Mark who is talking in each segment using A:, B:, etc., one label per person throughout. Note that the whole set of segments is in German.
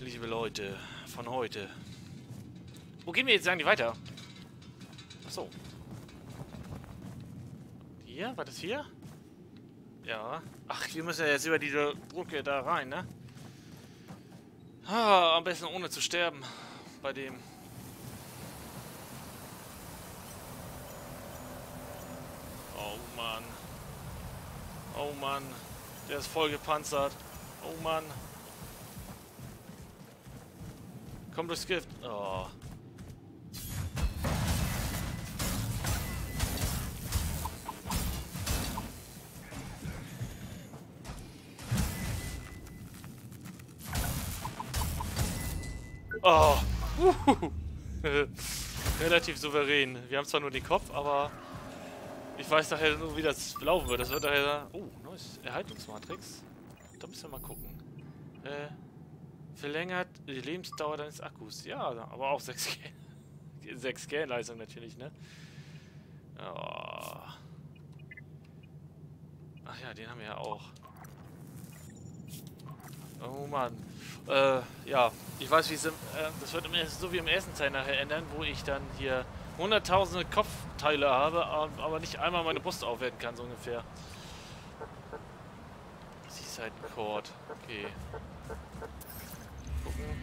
A: liebe Leute, von heute. Wo gehen wir jetzt eigentlich weiter? Achso. Hier? War das hier? Ja. Ach, wir müssen ja jetzt über diese Brücke da rein, ne? Ah, am besten ohne zu sterben. Bei dem. Oh Mann. Oh Mann. Der ist voll gepanzert. Oh Mann. Komm durchs Gift. Oh. Oh. Uhuhu. Relativ souverän. Wir haben zwar nur den Kopf, aber ich weiß nachher nur, wie das laufen wird. Das wird daher... Oh, neues Erhaltungsmatrix. Da müssen wir mal gucken. Äh, verlängert die Lebensdauer deines Akkus. Ja, aber auch 6 G. 6 G-Leistung natürlich, ne? Oh. Ach ja, den haben wir ja auch. Oh Mann. Äh, ja, ich weiß, wie es im, äh, das wird so wie im ersten Teil nachher ändern, wo ich dann hier hunderttausende Kopfteile habe, aber nicht einmal meine Brust aufwerten kann, so ungefähr. Seaside Court. Okay. Gucken.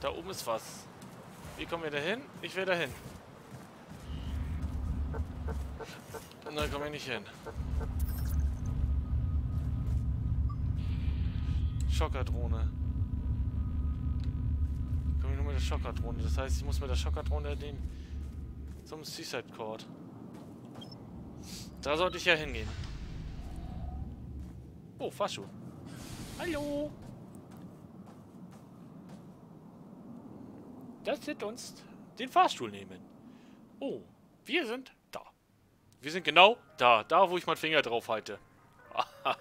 A: Da oben ist was. Wie kommen wir da hin? Ich will da hin. Da kommen wir nicht hin. Schockerdrohne. Ich komme nur mit der Schockerdrohne. Das heißt, ich muss mit der Schockerdrohne den zum Seaside Court. Da sollte ich ja hingehen. Oh, Fahrstuhl. Hallo. Das wird uns den Fahrstuhl nehmen. Oh, wir sind da. Wir sind genau da. Da, wo ich meinen Finger drauf halte.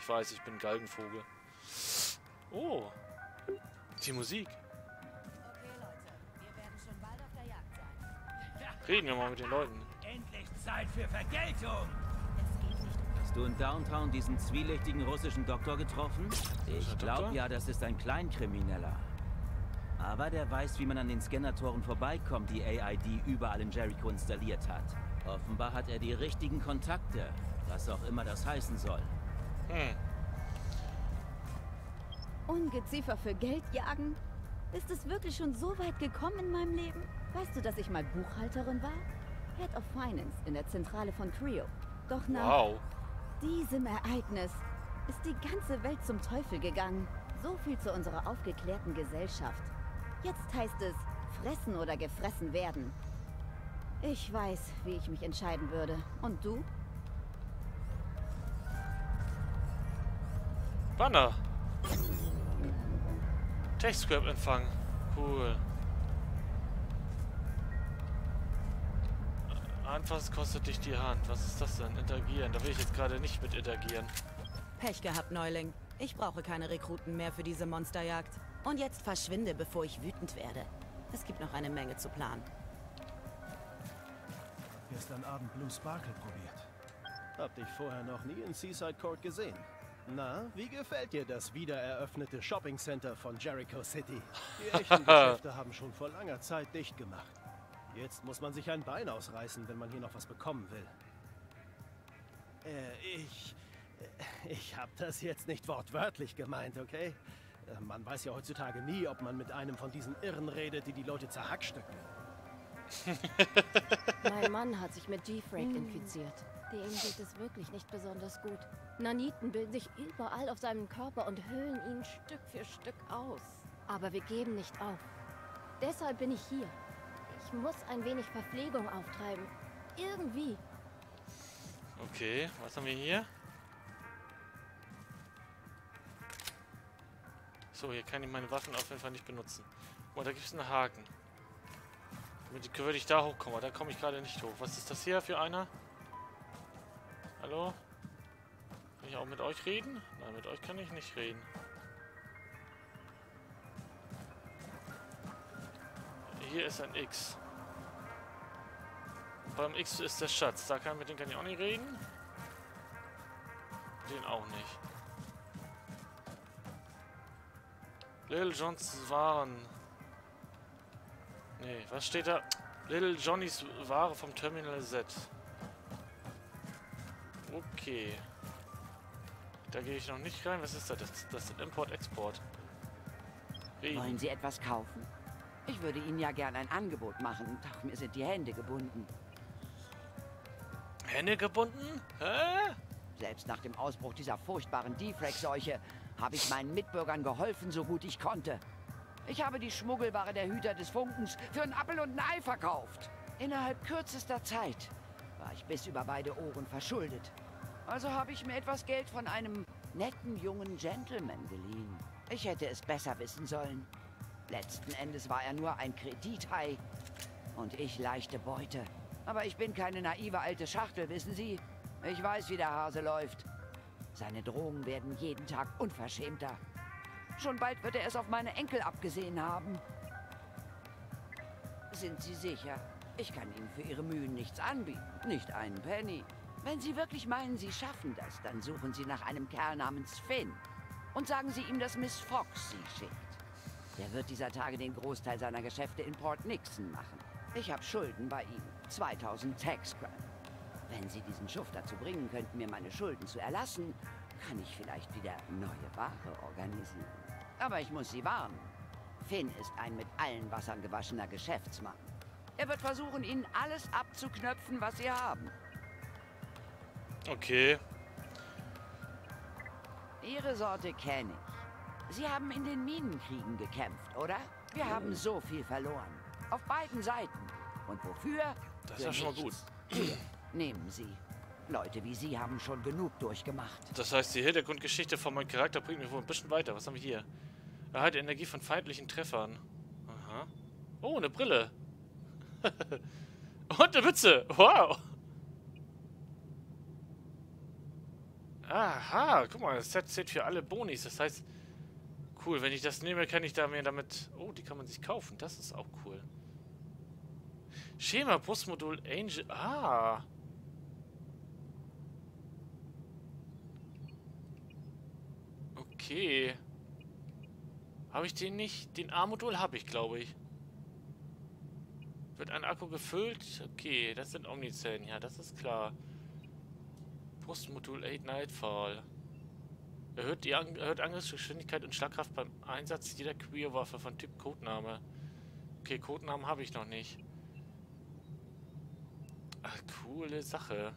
A: ich weiß, ich bin Galgenvogel. Oh, die Musik. Reden wir mal mit den Leuten.
B: Endlich Zeit für Vergeltung!
C: Hast du in Downtown diesen zwielichtigen russischen Doktor getroffen? Ich glaube ja, das ist ein Kleinkrimineller. Aber der weiß, wie man an den Scannertoren vorbeikommt, die AID überall in Jericho installiert hat. Offenbar hat er die richtigen Kontakte, was auch immer das heißen soll. Hm.
D: Ungeziefer für Geld jagen? Ist es wirklich schon so weit gekommen in meinem Leben? Weißt du, dass ich mal Buchhalterin war? Head of Finance in der Zentrale von Creo. Doch nach wow. diesem Ereignis ist die ganze Welt zum Teufel gegangen. So viel zu unserer aufgeklärten Gesellschaft. Jetzt heißt es, fressen oder gefressen werden. Ich weiß, wie ich mich entscheiden würde. Und du?
A: Banner. Techscrap empfangen. Cool. Anfassen kostet dich die Hand. Was ist das denn? Interagieren. Da will ich jetzt gerade nicht mit interagieren.
E: Pech gehabt, Neuling. Ich brauche keine Rekruten mehr für diese Monsterjagd. Und jetzt verschwinde, bevor ich wütend werde. Es gibt noch eine Menge zu planen.
F: Gestern Abend Blue Sparkle probiert. Hab dich vorher noch nie in Seaside Court gesehen. Na, wie gefällt dir das wiedereröffnete Shopping Center von Jericho City? Die echten Geschäfte haben schon vor langer Zeit dicht gemacht. Jetzt muss man sich ein Bein ausreißen, wenn man hier noch was bekommen will. Äh, ich... Äh, ich habe das jetzt nicht wortwörtlich gemeint, okay? Äh, man weiß ja heutzutage nie, ob man mit einem von diesen Irren redet, die die Leute zerhackstücken.
D: mein Mann hat sich mit G-Frake infiziert. Dem geht es wirklich nicht besonders gut. Naniten bilden sich überall auf seinem Körper und hüllen ihn Stück für Stück aus. Aber wir geben nicht auf. Deshalb bin ich hier. Ich muss ein wenig Verpflegung auftreiben. Irgendwie.
A: Okay, was haben wir hier? So, hier kann ich meine Waffen auf jeden Fall nicht benutzen. Oh, da gibt es einen Haken. Damit würde ich da hochkommen, da komme ich gerade nicht hoch. Was ist das hier für einer? Hallo? Kann ich auch mit euch reden? Nein, mit euch kann ich nicht reden. Hier ist ein X. Beim X ist der Schatz. Da kann, mit dem kann ich auch nicht reden. Den auch nicht. Little Johns Waren. Nee, was steht da? Little Johnnys Ware vom Terminal Z. Okay. Da gehe ich noch nicht rein. Was ist das? Das, das ist Import-Export.
G: Wollen Sie etwas kaufen? Ich würde Ihnen ja gern ein Angebot machen, doch mir sind die Hände gebunden.
A: Hände gebunden? Hä?
G: Selbst nach dem Ausbruch dieser furchtbaren Defrag-Seuche habe ich meinen Mitbürgern geholfen, so gut ich konnte. Ich habe die Schmuggelware der Hüter des Funkens für einen Appel und ein Ei verkauft. Innerhalb kürzester Zeit war ich bis über beide Ohren verschuldet. Also habe ich mir etwas Geld von einem netten jungen Gentleman geliehen. Ich hätte es besser wissen sollen. Letzten Endes war er nur ein Kredithai und ich leichte Beute. Aber ich bin keine naive alte Schachtel, wissen Sie? Ich weiß, wie der Hase läuft. Seine Drohungen werden jeden Tag unverschämter. Schon bald wird er es auf meine Enkel abgesehen haben. Sind Sie sicher? Ich kann Ihnen für Ihre Mühen nichts anbieten. Nicht einen Penny. Wenn Sie wirklich meinen, Sie schaffen das, dann suchen Sie nach einem Kerl namens Finn. Und sagen Sie ihm, dass Miss Fox Sie schickt. Der wird dieser Tage den Großteil seiner Geschäfte in Port Nixon machen. Ich habe Schulden bei ihm. 2000 Tax-Scrap. Wenn Sie diesen Schuft dazu bringen könnten, mir meine Schulden zu erlassen, kann ich vielleicht wieder neue Ware organisieren. Aber ich muss Sie warnen. Finn ist ein mit allen Wassern gewaschener Geschäftsmann. Er wird versuchen, Ihnen alles abzuknöpfen, was Sie haben.
A: Okay.
G: Ihre Sorte kenne ich. Sie haben in den Minenkriegen gekämpft, oder? Wir haben so viel verloren. Auf beiden Seiten. Und wofür?
A: Das ist ja schon mal gut.
G: Nehmen Sie. Leute wie Sie haben schon genug durchgemacht.
A: Das heißt, die Hintergrundgeschichte von meinem Charakter bringt mich wohl ein bisschen weiter. Was haben wir hier? Erhalte Energie von feindlichen Treffern. Aha. Oh, eine Brille. Und eine Mütze. Wow. Aha, guck mal, das Set zählt für alle Bonis. Das heißt, cool, wenn ich das nehme, kann ich da mir damit... Oh, die kann man sich kaufen. Das ist auch cool. Schema, Brustmodul, Angel... Ah. Okay. Habe ich den nicht? Den A-Modul habe ich, glaube ich. Wird ein Akku gefüllt? Okay, das sind Omnizellen. Ja, das ist klar. Brustmodul 8 Nightfall. Erhöht, die An erhöht Angriffsgeschwindigkeit und Schlagkraft beim Einsatz jeder Queer-Waffe von Typ Codename. Okay, Codenamen habe ich noch nicht. Ach, coole Sache.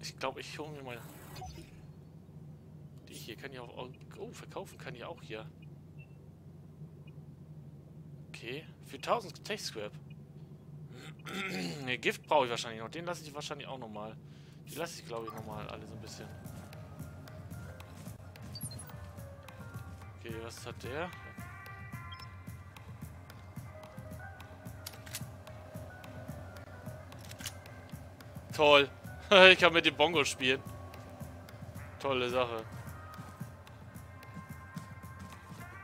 A: Ich glaube, ich hole mir mal... Hier kann ich auch... Oh, verkaufen kann ich auch hier. Okay, für 1000 Tech Scrap. ne, Gift brauche ich wahrscheinlich noch. Den lasse ich wahrscheinlich auch nochmal. Die lasse ich, glaube ich, nochmal alle so ein bisschen. Okay, was hat der? Toll. ich kann mit dem Bongo spielen. Tolle Sache.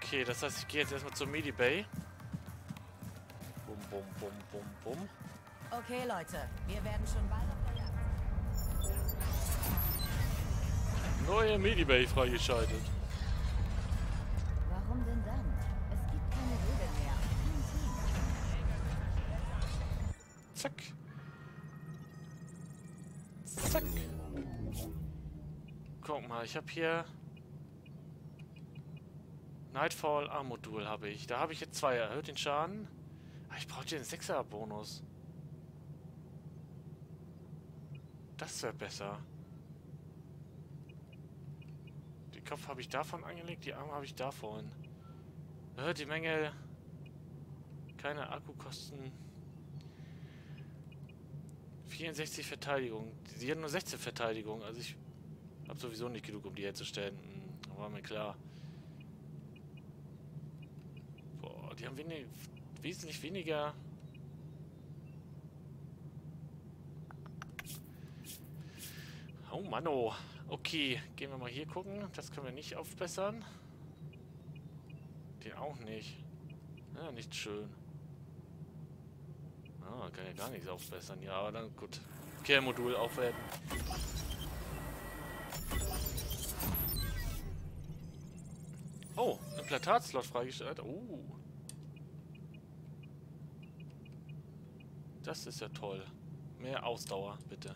A: Okay, das heißt, ich gehe jetzt erstmal zur Medi Bay. Bum, bum, bum, bum, bum.
E: Okay, Leute, wir werden schon bald auf der Jagd.
A: Neue Medibay freigeschaltet.
D: Warum denn dann? Es gibt keine Regeln mehr. Kein Team.
A: Zack. Zack. Guck mal, ich habe hier Nightfall A-Modul habe ich. Da habe ich jetzt zwei. Erhöht den Schaden. Ah, ich brauche den 6er-Bonus. Das wäre besser. Den Kopf habe ich davon angelegt, die Arme habe ich davon. Äh, die Menge... Keine Akkukosten. 64 Verteidigung. Sie hat nur 16 Verteidigung. Also ich habe sowieso nicht genug, um die herzustellen. Hm, war mir klar. Die haben wenig, wesentlich weniger Oh Mann, oh. Okay, gehen wir mal hier gucken. Das können wir nicht aufbessern. Den auch nicht. Ja, nicht schön. Ah, kann ja gar nichts aufbessern. Ja, aber dann gut. Kehrmodul aufwerten. Oh, Implantatslot freigestellt. Oh. Das ist ja toll. Mehr Ausdauer, bitte.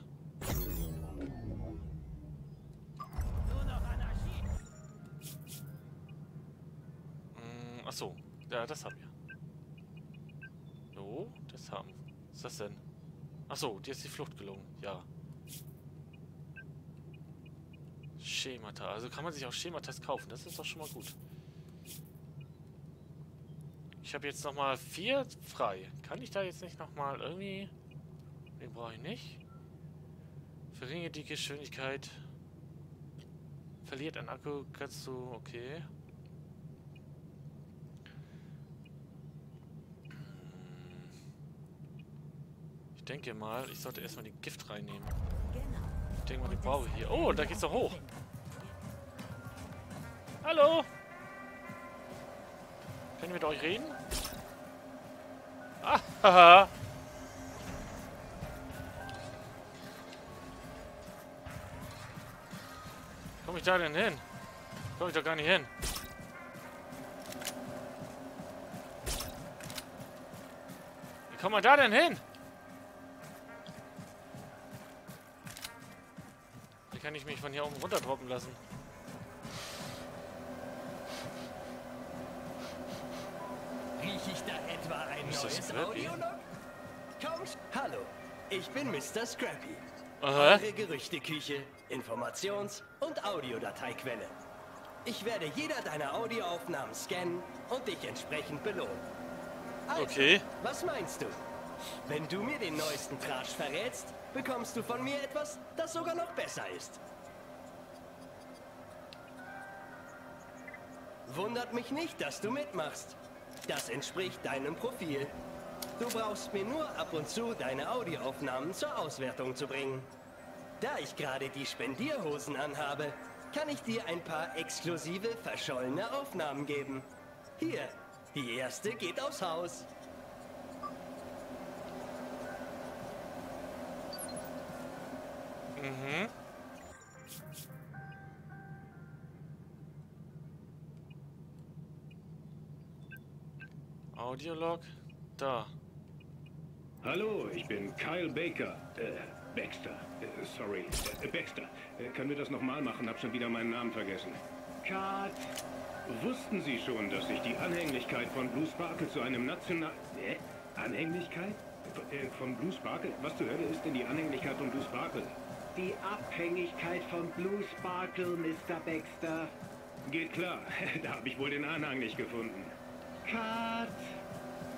A: Mm, achso, ja, das haben wir. So, das haben. Was ist das denn? Achso, dir ist die Flucht gelungen. Ja. Schemata. Also kann man sich auch Schematas kaufen. Das ist doch schon mal gut. Ich habe jetzt nochmal vier frei. Kann ich da jetzt nicht nochmal irgendwie... Den brauche ich nicht. Verringert die Geschwindigkeit. Verliert ein Akku. Kannst du... Okay. Ich denke mal, ich sollte erstmal die Gift reinnehmen. Ich denke mal, die brauche ich hier. Oh, da geht's doch hoch. Hallo! Können wir mit euch reden? Ah, haha! Komm ich da denn hin? Komm ich doch gar nicht hin. Wie kommt man da denn hin? Wie kann ich mich von hier oben runterdroppen lassen?
F: Rieche ich da etwa ein
A: das
F: neues? Audiolog? Komm, hallo, ich bin Mr. Scrappy.
A: Aha.
F: Eure Gerüchteküche, Informations- und Audiodateiquelle. Ich werde jeder deiner Audioaufnahmen scannen und dich entsprechend belohnen. Also,
A: Okay.
F: was meinst du? Wenn du mir den neuesten Trash verrätst, bekommst du von mir etwas, das sogar noch besser ist. Wundert mich nicht, dass du mitmachst. Das entspricht deinem Profil. Du brauchst mir nur ab und zu deine Audioaufnahmen zur Auswertung zu bringen. Da ich gerade die Spendierhosen anhabe, kann ich dir ein paar exklusive, verschollene Aufnahmen geben. Hier, die erste geht aufs Haus.
A: Mhm. Audiolog. Da.
H: Hallo, ich bin Kyle Baker. Äh, Baxter. Äh, sorry, äh, Baxter. Äh, können wir das nochmal machen? Hab schon wieder meinen Namen vergessen. Cut. Wussten Sie schon, dass sich die Anhänglichkeit von Blue Sparkle zu einem national... Äh? Anhänglichkeit? Von, äh, von Blue Sparkle? Was zur Hölle ist denn die Anhänglichkeit von Blue Sparkle?
I: Die Abhängigkeit von Blue Sparkle, Mr. Baxter.
H: Geht klar. da habe ich wohl den Anhang nicht gefunden.
I: Cut!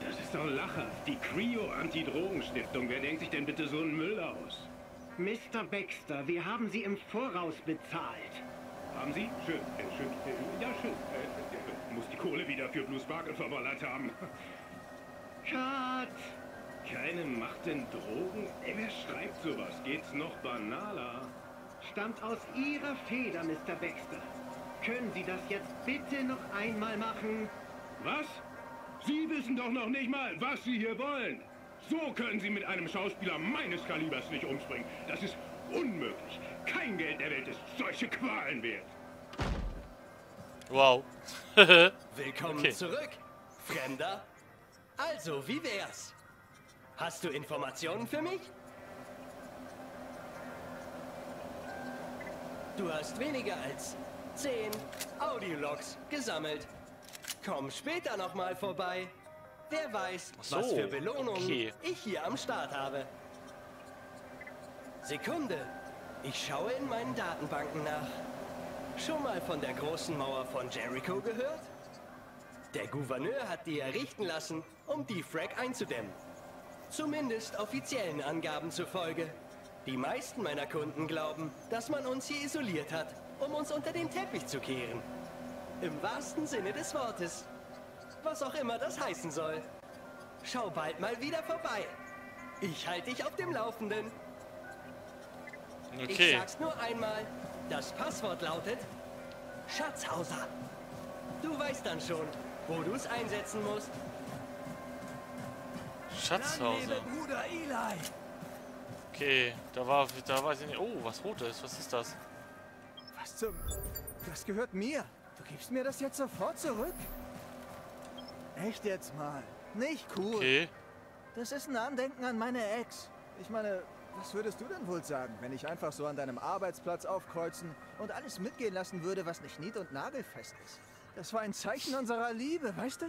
H: Das ist doch lachhaft. Die Creo Anti-Drogen-Stiftung. Wer denkt sich denn bitte so einen Müll aus?
I: Mr. Baxter, wir haben Sie im Voraus bezahlt.
H: Haben Sie? Schön, äh, schön. Äh, ja, schön. Äh, äh, muss die Kohle wieder für Blue Sparkle verballert haben.
I: Cut!
H: Keine Macht in Drogen? Ey, wer schreibt sowas? Geht's noch banaler?
I: Stammt aus Ihrer Feder, Mr. Baxter. Können Sie das jetzt bitte noch einmal machen?
H: Was? Sie wissen doch noch nicht mal, was Sie hier wollen. So können Sie mit einem Schauspieler meines Kalibers nicht umspringen. Das ist unmöglich. Kein Geld der Welt ist solche Qualen wert.
A: Wow.
F: Willkommen
A: Okay.
F: zurück, Fremder. Also, wie wär's? Hast du Informationen für mich? Du hast weniger als 10 Audiologs gesammelt. Komm später nochmal vorbei. Wer weiß,
A: so,
F: was für Belohnungen
A: okay.
F: ich hier am Start habe. Sekunde. Ich schaue in meinen Datenbanken nach. Schon mal von der großen Mauer von Jericho gehört? Der Gouverneur hat die errichten lassen, um die Frag einzudämmen. Zumindest offiziellen Angaben zufolge. Die meisten meiner Kunden glauben, dass man uns hier isoliert hat, um uns unter den Teppich zu kehren. Im wahrsten Sinne des Wortes. Was auch immer das heißen soll. Schau bald mal wieder vorbei. Ich halte dich auf dem Laufenden. Ich
A: Okay.
F: sag's nur einmal. Das Passwort lautet Schatzhauser. Du weißt dann schon, wo du es einsetzen musst.
A: Schatzhauser.
B: Bruder Eli!
A: Okay, da war, da weiß ich nicht. Oh, was Rotes. Was ist das?
B: Was zum... Das gehört mir.
J: Du gibst mir das jetzt sofort zurück? Echt jetzt mal. Nicht cool.
A: Okay.
J: Das ist ein Andenken an meine Ex. Ich meine, was würdest du denn wohl sagen, wenn ich einfach so an deinem Arbeitsplatz aufkreuzen und alles mitgehen lassen würde, was nicht nied- und nagelfest ist? Das war ein Zeichen unserer Liebe, weißt du?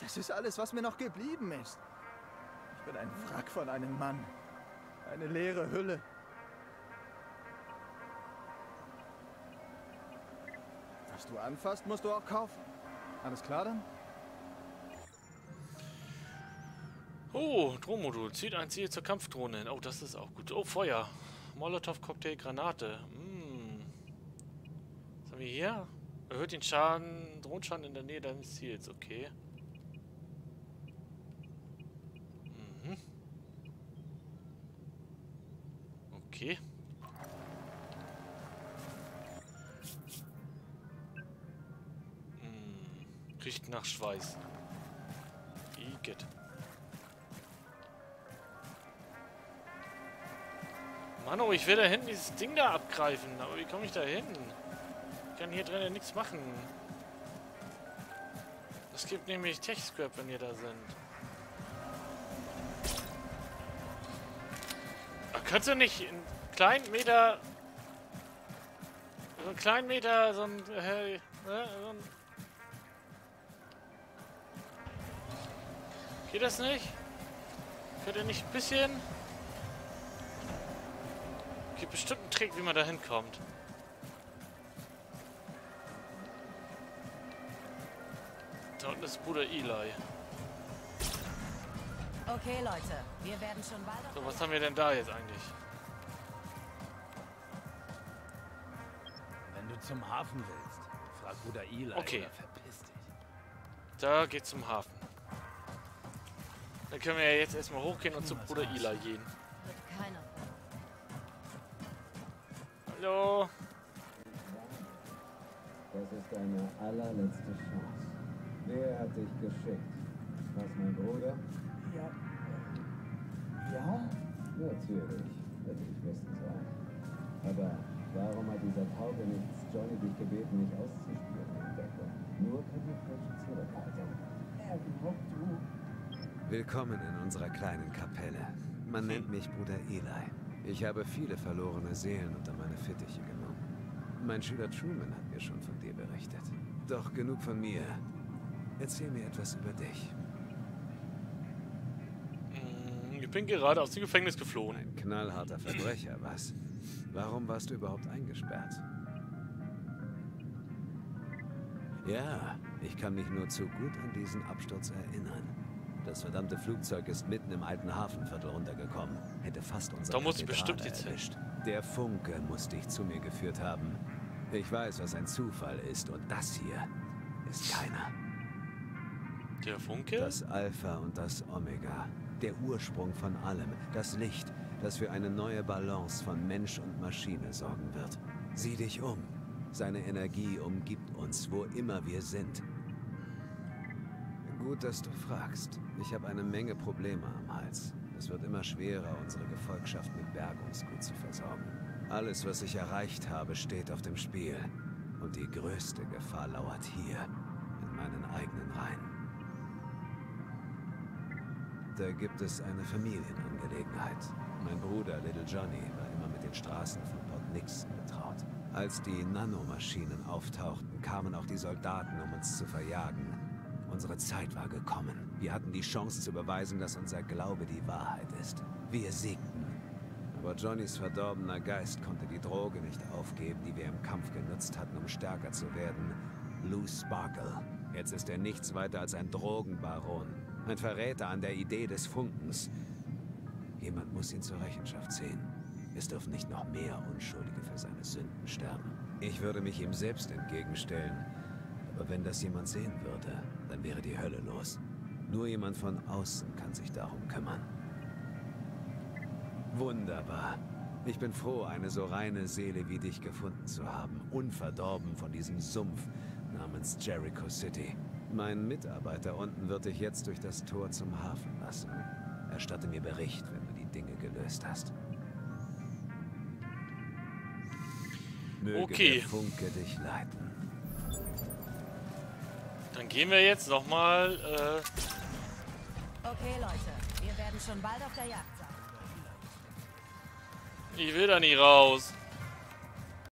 J: Das ist alles, was mir noch geblieben ist. Ich bin ein Wrack von einem Mann. Eine leere Hülle. Was du anfasst, musst du auch kaufen. Alles klar dann?
A: Oh, Drohmodul. Zieht ein Ziel zur Kampfdrohne hin. Oh, das ist auch gut. Oh, Feuer. Molotow-Cocktail, Granate. Hm. Was haben wir hier? Erhöht den Schaden, Drohenschaden in der Nähe deines Ziels. Okay. Mhm. Okay. Riecht nach Schweiß. Igitt. Mann, oh, ich will da hinten dieses Ding da abgreifen. Aber wie komme ich da hin? Ich kann hier drin ja nichts machen. Es gibt nämlich Tech-Scrap, wenn ihr da sind. Ach, kannst du nicht einen kleinen Meter... So einen kleinen Meter, so ein... Äh, äh, so ein Geht das nicht? Könnt ihr nicht ein bisschen... Gibt bestimmt einen Trick, wie man da hinkommt. Da unten ist Bruder Eli.
E: Okay, Leute, wir werden schon bald...
A: So, was haben wir denn da jetzt eigentlich?
C: Wenn du zum Hafen willst, frag Bruder Eli
A: Okay.
C: oder verpiss dich.
A: Da geht's zum Hafen. Dann können wir ja jetzt erstmal hochgehen und zu Bruder Eli gehen.
D: Wird keiner.
A: Hallo.
K: Das ist deine allerletzte Chance. Wer hat dich geschickt? Was, mein Bruder?
J: Ja. Ja?
K: Natürlich, hätte ich wissen sollen. Aber warum hat dieser Taugenichts Johnny dich gebeten, mich auszuspielen, Entdeckung? Nur kamouflage Zurückhaltung. Er glaubt du.
L: Willkommen in unserer kleinen Kapelle. Man nennt mich Bruder Eli. Ich habe viele verlorene Seelen unter meine Fittiche genommen. Mein Schüler Truman hat mir schon von dir berichtet. Doch genug von mir. Erzähl mir etwas über dich.
A: Hm, Ich bin gerade aus dem Gefängnis geflohen.
L: Ein knallharter Verbrecher, was? Warum warst du überhaupt eingesperrt? Ja, ich kann mich nur zu gut an diesen Absturz erinnern. Das verdammte Flugzeug ist mitten im alten Hafenviertel runtergekommen. Hätte fast unser
A: Da muss ich bestimmt jetzt
L: erwischt. Der Funke muss dich zu mir geführt haben. Ich weiß, was ein Zufall ist und das hier ist keiner.
A: Der Funke?
L: Das Alpha und das Omega. Der Ursprung von allem. Das Licht, das für eine neue Balance von Mensch und Maschine sorgen wird. Sieh dich um. Seine Energie umgibt uns, wo immer wir sind. Gut, dass du fragst. Ich habe eine Menge Probleme am Hals. Es wird immer schwerer, unsere Gefolgschaft mit Bergungsgut zu versorgen. Alles, was ich erreicht habe, steht auf dem Spiel. Und die größte Gefahr lauert hier, in meinen eigenen Reihen. Da gibt es eine Familienangelegenheit. Mein Bruder Little Johnny war immer mit den Straßen von Port Nixon betraut. Als die Nanomaschinen auftauchten, kamen auch die Soldaten, um uns zu verjagen. Unsere Zeit war gekommen. Wir hatten die Chance zu beweisen, dass unser Glaube die Wahrheit ist. Wir siegten. Aber Johnnys verdorbener Geist konnte die Droge nicht aufgeben, die wir im Kampf genutzt hatten, um stärker zu werden. Lou Sparkle. Jetzt ist er nichts weiter als ein Drogenbaron. Ein Verräter an der Idee des Funkens. Jemand muss ihn zur Rechenschaft ziehen. Es dürfen nicht noch mehr Unschuldige für seine Sünden sterben. Ich würde mich ihm selbst entgegenstellen. Aber wenn das jemand sehen würde, dann wäre die Hölle los. Nur jemand von außen kann sich darum kümmern. Wunderbar. Ich bin froh, eine so reine Seele wie dich gefunden zu haben. Unverdorben von diesem Sumpf namens Jericho City. Mein Mitarbeiter unten wird dich jetzt durch das Tor zum Hafen lassen. Erstatte mir Bericht, wenn du die Dinge gelöst hast. Möge
A: Okay.
L: der Funke dich leiten.
A: Dann gehen wir jetzt nochmal. Äh
E: okay, Leute. Wir werden schon bald auf der Jagd sein.
A: Ich will da nie raus.